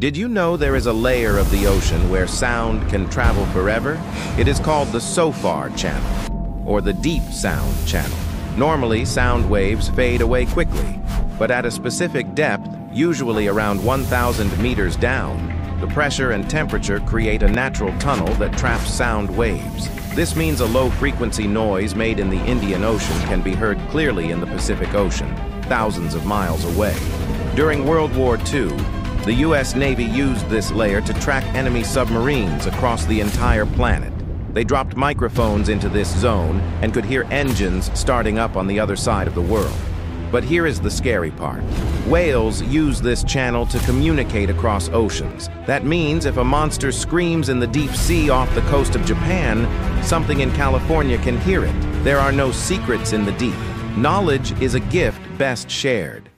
Did you know there is a layer of the ocean where sound can travel forever? It is called the SOFAR channel, or the Deep Sound channel. Normally, sound waves fade away quickly, but at a specific depth, usually around 1,000 meters down, the pressure and temperature create a natural tunnel that traps sound waves. This means a low-frequency noise made in the Indian Ocean can be heard clearly in the Pacific Ocean, thousands of miles away. During World War II, the U.S. Navy used this layer to track enemy submarines across the entire planet. They dropped microphones into this zone and could hear engines starting up on the other side of the world. But here is the scary part. Whales use this channel to communicate across oceans. That means if a monster screams in the deep sea off the coast of Japan, something in California can hear it. There are no secrets in the deep. Knowledge is a gift best shared.